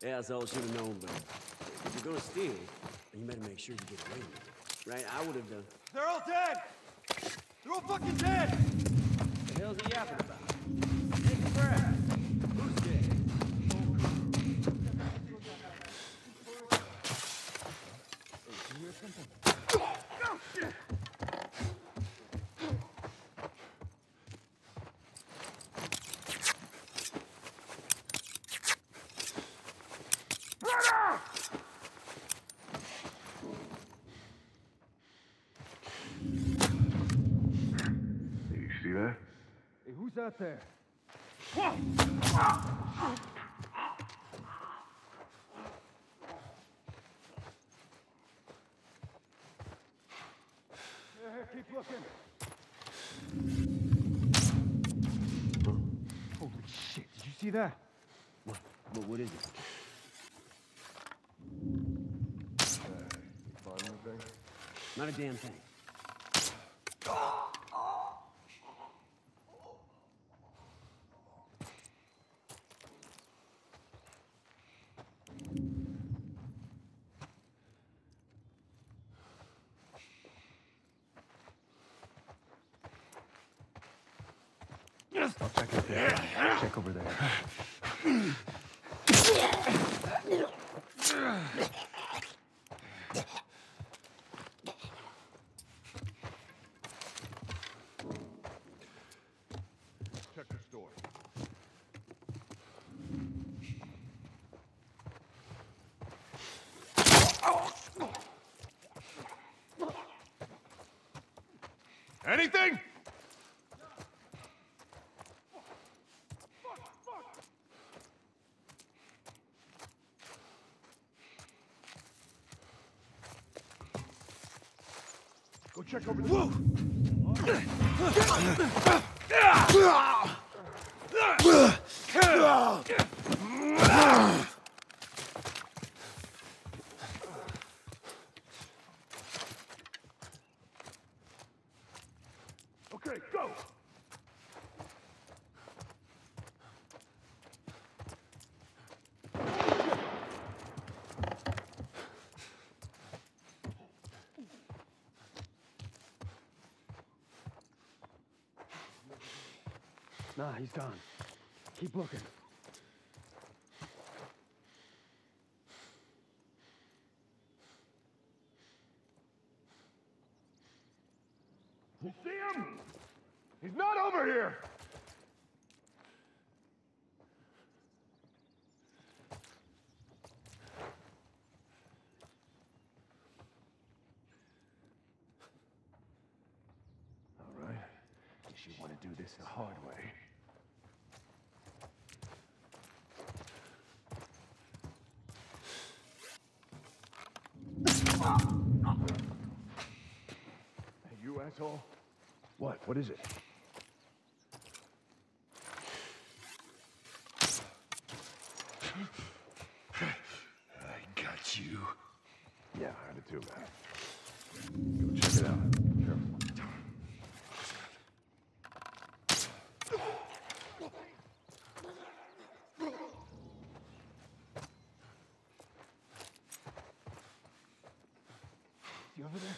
Yeah, that's all I should have known, but if you're gonna steal, you better make sure you get away with it. Right? I would have done. They're all dead! They're all fucking dead! What the hell's he yapping about? Take a breath. Who's dead? Oh, you out there? Here, here, keep looking. Holy shit, did you see that? What? What, what is it? Find anything? Not a damn thing. I'll check it there. Check over there. Anything? Go check over there. Okay, go. Nah, he's gone. Keep looking. You see him? He's not over here. All right. Guess you want to do this the hard way. Hey, you. What? What is it? I got you. Yeah, I had it too, man. Go check it out. Careful. You over there?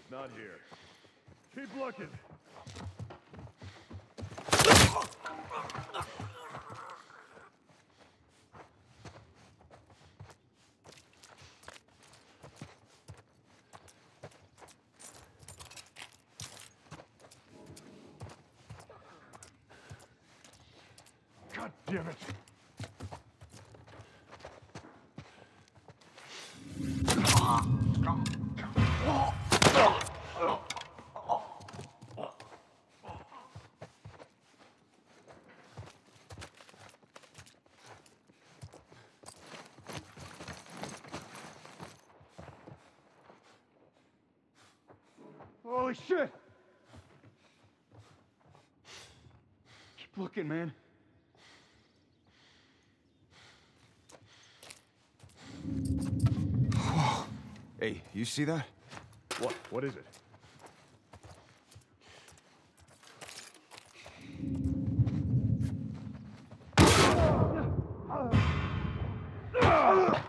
It's not here. Keep looking. God damn it. Holy shit! Keep looking, man. Hey, you see that? What? What is it? Ah!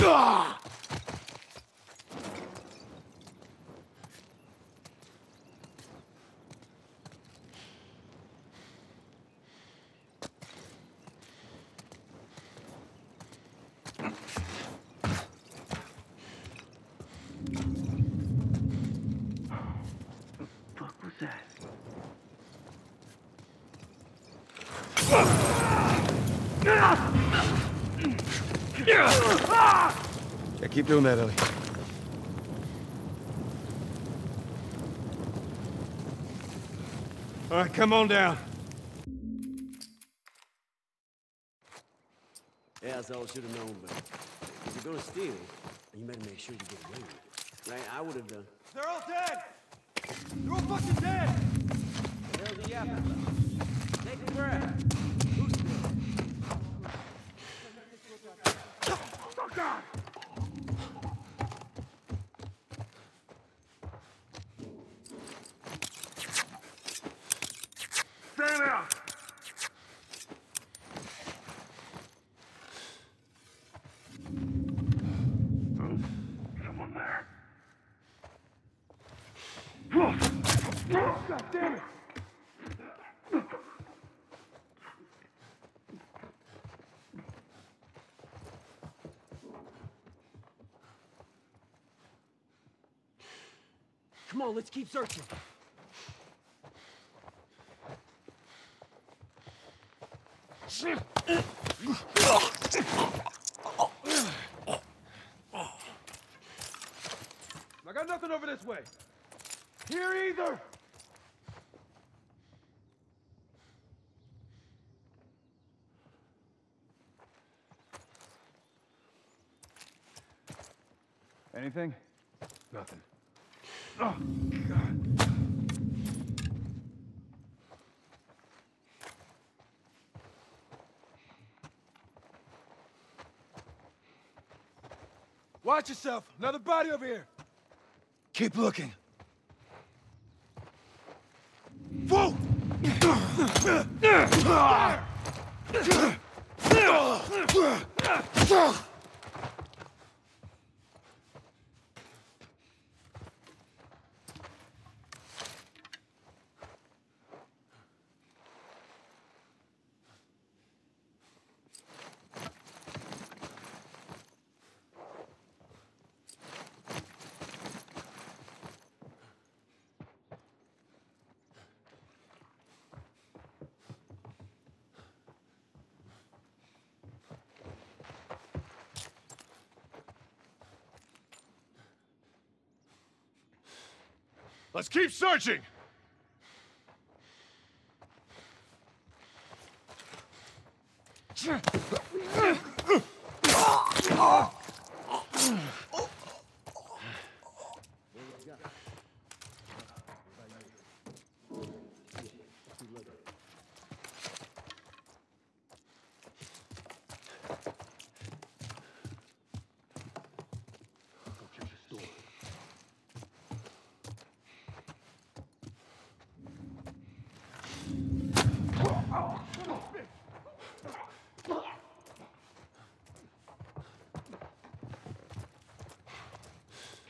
Ah! Yeah, keep doing that, Ellie. All right, come on down. Yeah, that's all I should have known, but if you're gonna steal, you better make sure you get away with it. Right? I would have done. They're all dead! They're all fucking dead! What the hell's he yapping about? Take a breath. Who's still? Stand Come on, let's keep searching. I got nothing over this way. Here either! Anything? Nothing. Oh, God. Watch yourself! Another body over here! Keep looking. Whoa! Let's keep searching!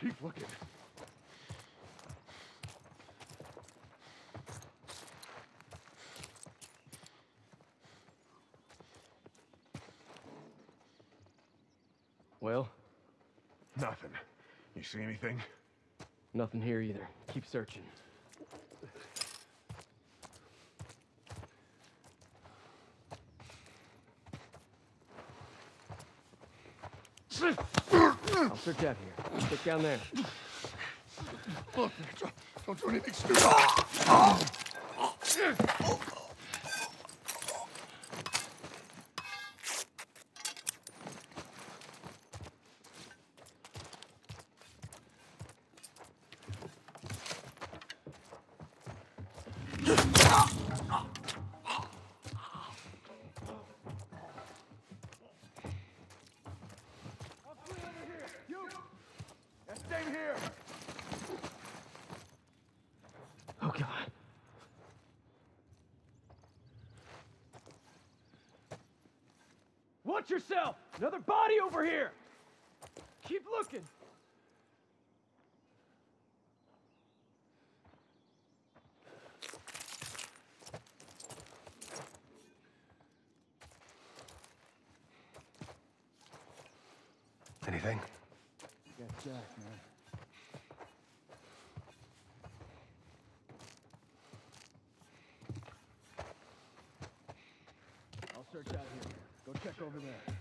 Keep looking. Well? Nothing. You see anything? Nothing here either. Keep searching. I'll search out here. Stick down there. Look, don't, don't do anything stupid. Ah! Ah! Watch yourself! Another body over here! Keep looking! Anything? Got Jack, man. I'll search out here. Go check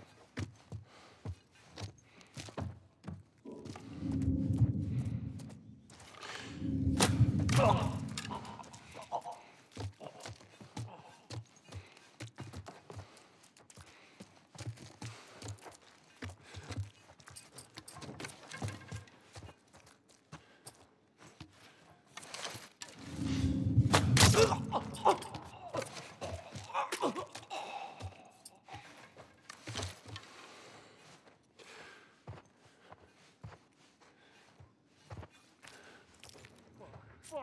there.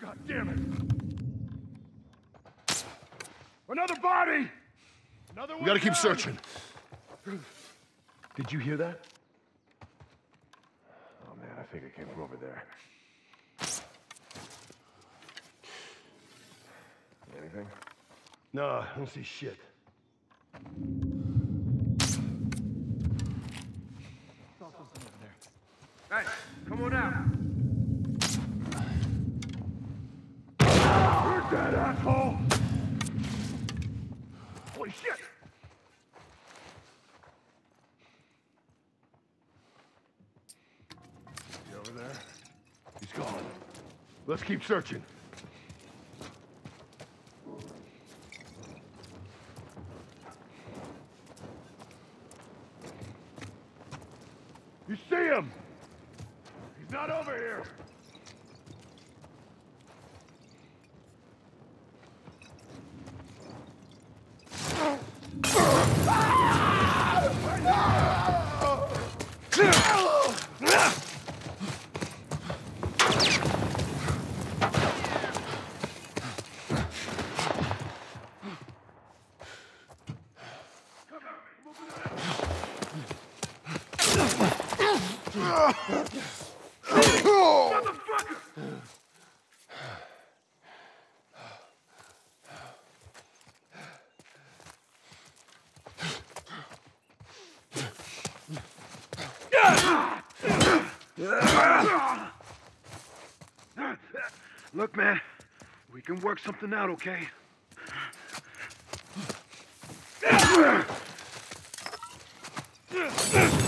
God damn it! Another body! Another one. We gotta keep down. searching. Did you hear that? Oh man, I think it came from over there. Anything? No, I don't see shit. Hey, come on out. Holy shit! He's gone. Let's keep searching. You see him? He's not over here. Look, man, we can work something out, okay?